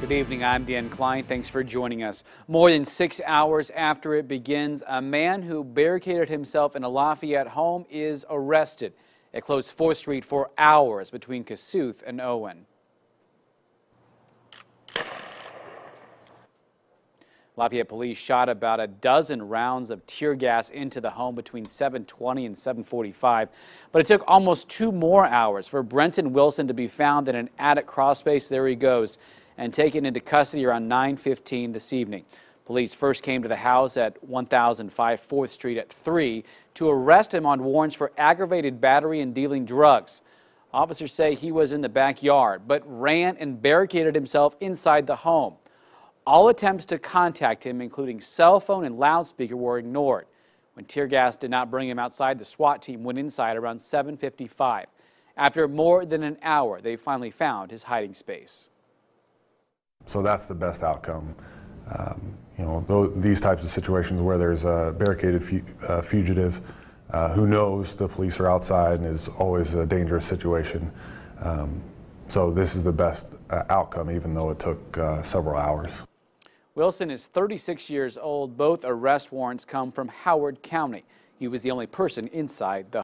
Good evening. I'm Dan Klein. Thanks for joining us. More than six hours after it begins, a man who barricaded himself in a Lafayette home is arrested. It closed 4th Street for hours between Kossuth and Owen. Lafayette police shot about a dozen rounds of tear gas into the home between 7:20 and 7:45, but it took almost two more hours for Brenton Wilson to be found in an attic crawlspace. There he goes, and taken into custody around 9:15 this evening. Police first came to the house at 1005 4th Street at 3 to arrest him on warrants for aggravated battery and dealing drugs. Officers say he was in the backyard, but ran and barricaded himself inside the home. All attempts to contact him, including cell phone and loudspeaker, were ignored. When tear gas did not bring him outside, the SWAT team went inside around 7:55. After more than an hour, they finally found his hiding space. So that's the best outcome. Um, you know, th these types of situations where there's a barricaded fu uh, fugitive uh, who knows the police are outside and is always a dangerous situation. Um, so this is the best uh, outcome, even though it took uh, several hours. Wilson is 36 years old. Both arrest warrants come from Howard County. He was the only person inside the